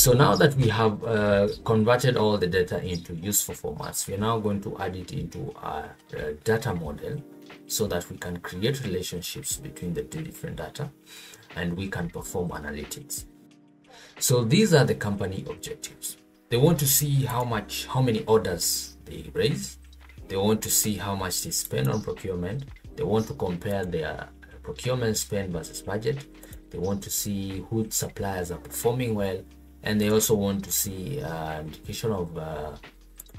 So now that we have uh, converted all the data into useful formats, we're now going to add it into our uh, data model so that we can create relationships between the two different data and we can perform analytics. So these are the company objectives. They want to see how much, how many orders they raise. They want to see how much they spend on procurement. They want to compare their procurement spend versus budget. They want to see who suppliers are performing well. And they also want to see uh, indication of uh,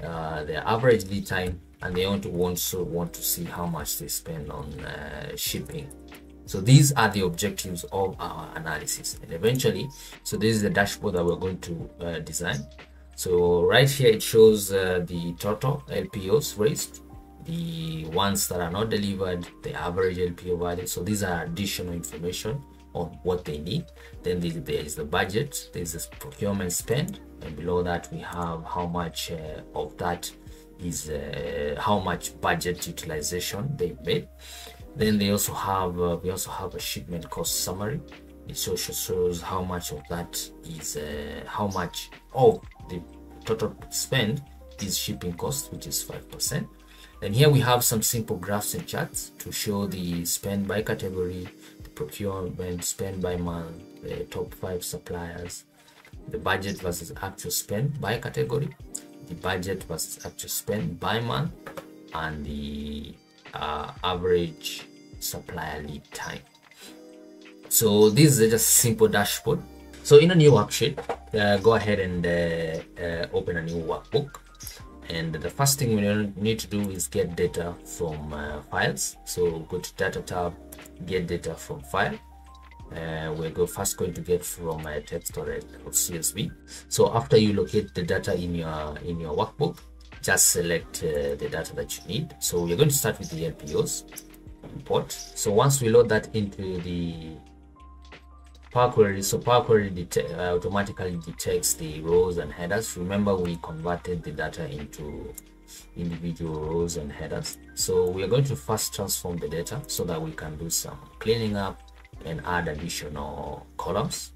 uh, their average lead time. And they want to also want to see how much they spend on uh, shipping. So these are the objectives of our analysis. And eventually so this is the dashboard that we're going to uh, design. So right here it shows uh, the total lpos raised the ones that are not delivered the average lpo value. So these are additional information on what they need. Then there is the budget there's this procurement spend and below that we have how much uh, of that is uh, how much budget utilization they made. Then they also have uh, we also have a shipment cost summary. It also shows how much of that is uh, how much of the total spend is shipping cost which is five percent and here we have some simple graphs and charts to show the spend by category the procurement spend by month, the top five suppliers, the budget versus actual spend by category, the budget versus actual spend by month, and the uh, average supplier lead time. So this is just simple dashboard. So in a new worksheet, uh, go ahead and uh, uh open a new workbook and the first thing we need to do is get data from uh, files. So go to data tab get data from file. Uh, we're go first going to get from uh, text or, or csv so after you locate the data in your in your workbook just select uh, the data that you need. So we're going to start with the lpos import. So once we load that into the Power Query, so Power Query detect, uh, automatically detects the rows and headers. Remember, we converted the data into individual rows and headers. So we are going to first transform the data so that we can do some cleaning up and add additional columns.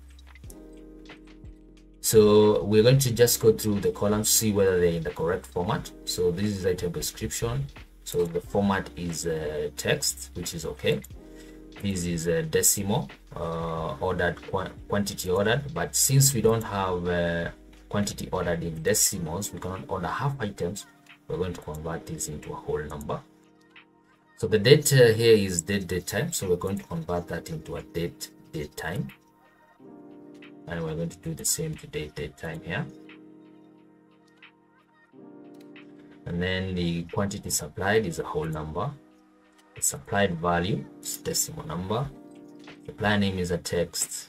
So we're going to just go through the columns, see whether they're in the correct format. So this is item description. So the format is uh, text, which is okay this is a decimal uh, ordered qu quantity ordered but since we don't have uh, quantity ordered in decimals we cannot order half items we're going to convert this into a whole number. So the date uh, here is date date time so we're going to convert that into a date date time. And we're going to do the same to date date time here. And then the quantity supplied is a whole number supplied value. Is decimal number. Supply name is a text.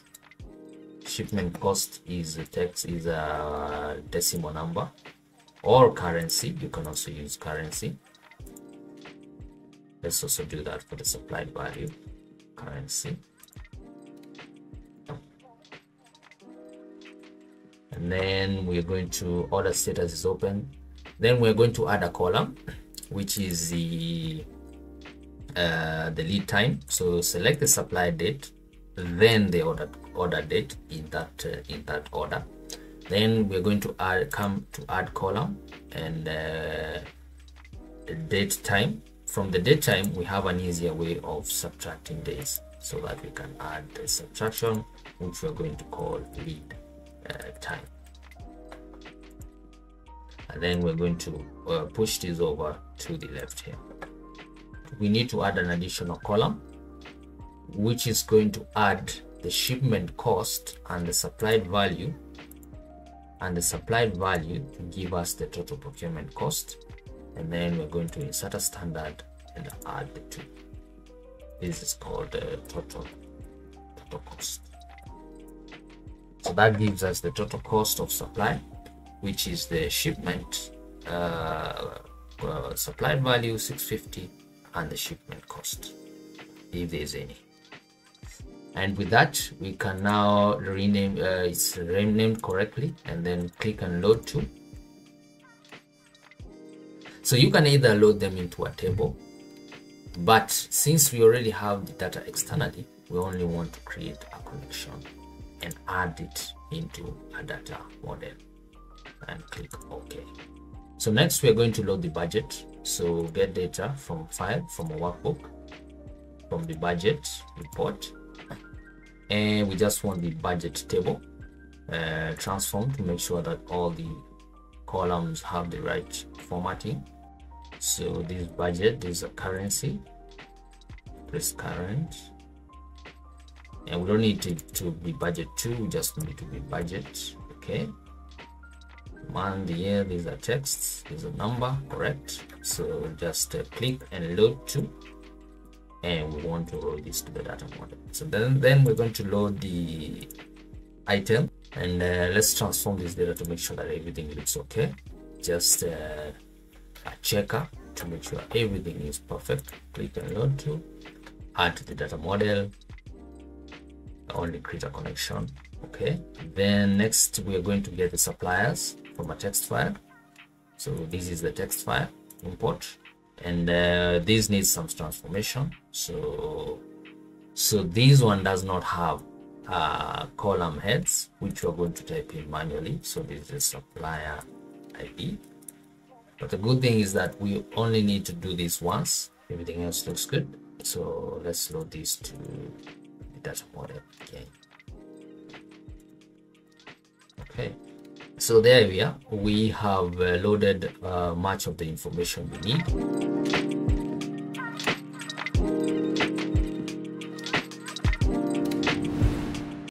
Shipment cost is a text is a decimal number. Or currency you can also use currency. Let's also do that for the supplied value currency. And then we're going to order status is open. Then we're going to add a column which is the uh, the lead time. So select the supply date then the order order date in that uh, in that order. Then we're going to add come to add column and uh, date time. From the date time we have an easier way of subtracting days so that we can add the subtraction which we're going to call lead uh, time. And then we're going to uh, push this over to the left here we need to add an additional column which is going to add the shipment cost and the supplied value and the supplied value to give us the total procurement cost. And then we're going to insert a standard and add the two. This is called the total total cost. So that gives us the total cost of supply which is the shipment uh, uh, supplied value 650 and the shipment cost if there's any. And with that we can now rename uh, it's renamed correctly and then click on load to. So you can either load them into a table but since we already have the data externally we only want to create a connection and add it into a data model and click ok. So next we're going to load the budget so get data from file from a workbook from the budget report and we just want the budget table uh, transform to make sure that all the columns have the right formatting. So this budget is a currency press current and we don't need it to be budget 2 we just need to be budget okay month here these are texts there's a number correct? So just uh, click and load to and we want to load this to the data model. So then then we're going to load the item and uh, let's transform this data to make sure that everything looks okay. Just uh, a checker to make sure everything is perfect. Click and load to add to the data model. Only create a connection okay? Then next we are going to get the suppliers from a text file. So this is the text file import. And uh, this needs some transformation. So so this one does not have uh, column heads which we're going to type in manually. So this is supplier id but the good thing is that we only need to do this once. Everything else looks good. So let's load this to the data model again so there we are. We have uh, loaded uh, much of the information we need